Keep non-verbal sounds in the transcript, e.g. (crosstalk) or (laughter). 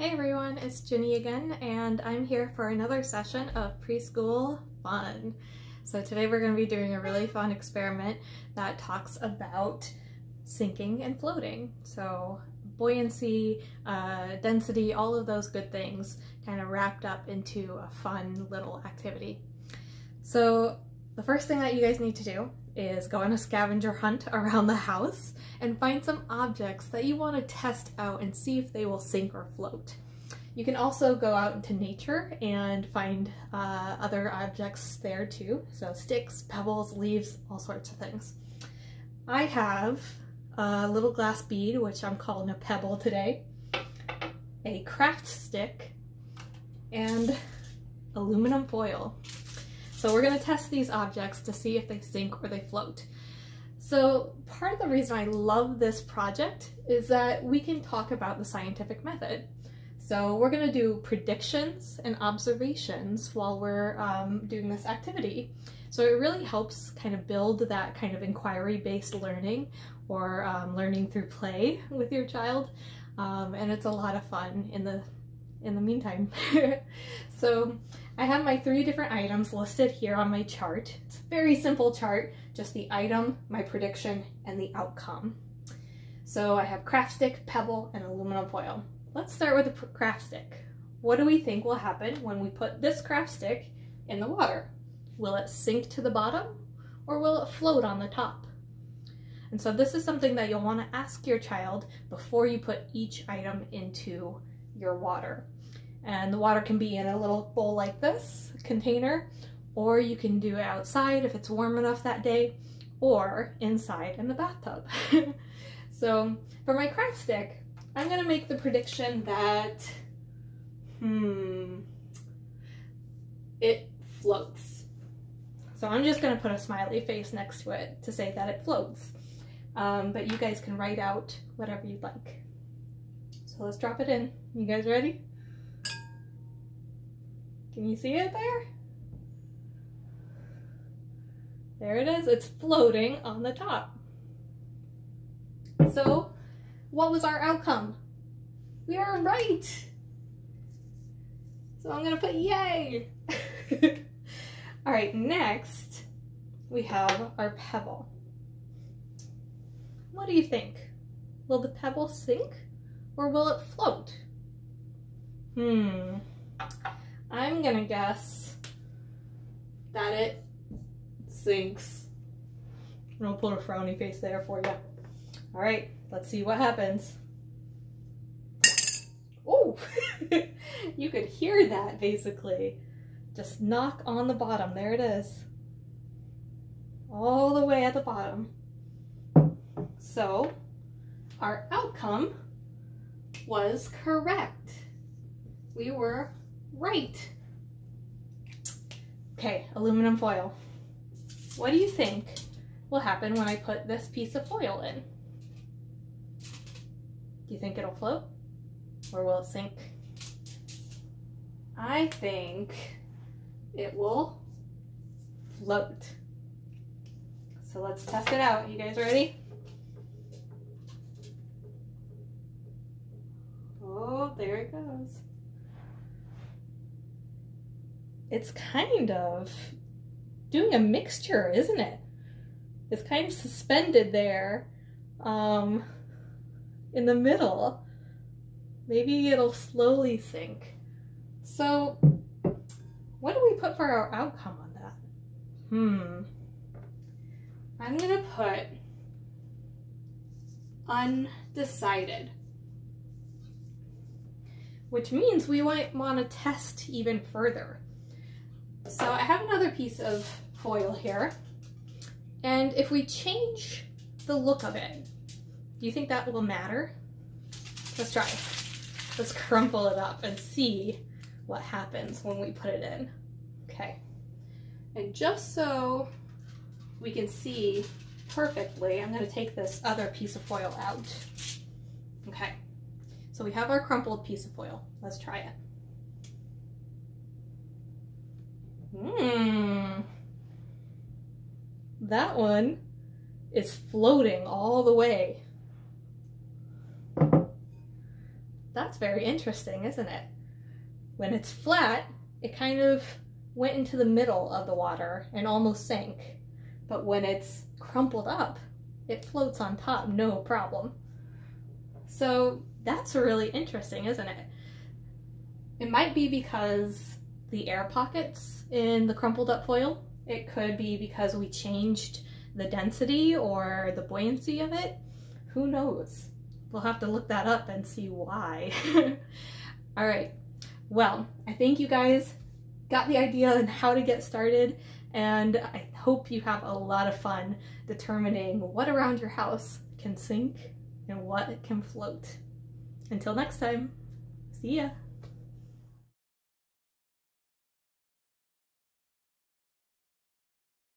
Hey everyone, it's Ginny again, and I'm here for another session of preschool fun. So today we're going to be doing a really fun experiment that talks about sinking and floating. So buoyancy, uh, density, all of those good things kind of wrapped up into a fun little activity. So the first thing that you guys need to do is go on a scavenger hunt (laughs) around the house and find some objects that you want to test out and see if they will sink or float. You can also go out into nature and find uh, other objects there too. So sticks, pebbles, leaves, all sorts of things. I have a little glass bead, which I'm calling a pebble today, a craft stick, and aluminum foil. So we're gonna test these objects to see if they sink or they float. So part of the reason I love this project is that we can talk about the scientific method. So we're gonna do predictions and observations while we're um, doing this activity. So it really helps kind of build that kind of inquiry-based learning or um, learning through play with your child. Um, and it's a lot of fun in the in the meantime. (laughs) so I have my three different items listed here on my chart. It's a very simple chart, just the item, my prediction, and the outcome. So I have craft stick, pebble, and aluminum foil. Let's start with the craft stick. What do we think will happen when we put this craft stick in the water? Will it sink to the bottom or will it float on the top? And so this is something that you'll want to ask your child before you put each item into your water. And the water can be in a little bowl like this, container, or you can do it outside if it's warm enough that day, or inside in the bathtub. (laughs) so for my craft stick, I'm gonna make the prediction that, hmm, it floats. So I'm just gonna put a smiley face next to it to say that it floats. Um, but you guys can write out whatever you'd like. So let's drop it in. You guys ready? Can you see it there? There it is. It's floating on the top. So, what was our outcome? We are right. So I'm going to put yay. (laughs) All right, next we have our pebble. What do you think? Will the pebble sink or will it float? Hmm. I'm gonna guess that it sinks. I'll put a frowny face there for you. All right, let's see what happens. Oh, (laughs) you could hear that basically. Just knock on the bottom. There it is. All the way at the bottom. So our outcome was correct. We were right. Okay, aluminum foil. What do you think will happen when I put this piece of foil in? Do you think it'll float or will it sink? I think it will float. So let's test it out. You guys ready? Oh, there it goes. It's kind of doing a mixture, isn't it? It's kind of suspended there um, in the middle. Maybe it'll slowly sink. So what do we put for our outcome on that? Hmm. I'm gonna put undecided. Which means we might want to test even further. So I have another piece of foil here. And if we change the look of it, do you think that will matter? Let's try. Let's (laughs) crumple it up and see what happens when we put it in. Okay. And just so we can see perfectly, I'm going to take this other piece of foil out. Okay. So we have our crumpled piece of foil. Let's try it. Hmm. That one is floating all the way. that's very interesting, isn't it? When it's flat, it kind of went into the middle of the water and almost sank. But when it's crumpled up, it floats on top, no problem. So that's really interesting, isn't it? It might be because the air pockets in the crumpled up foil. It could be because we changed the density or the buoyancy of it. Who knows? We'll have to look that up and see why. (laughs) All right. Well, I think you guys got the idea on how to get started and I hope you have a lot of fun determining what around your house can sink and what can float. Until next time, see ya!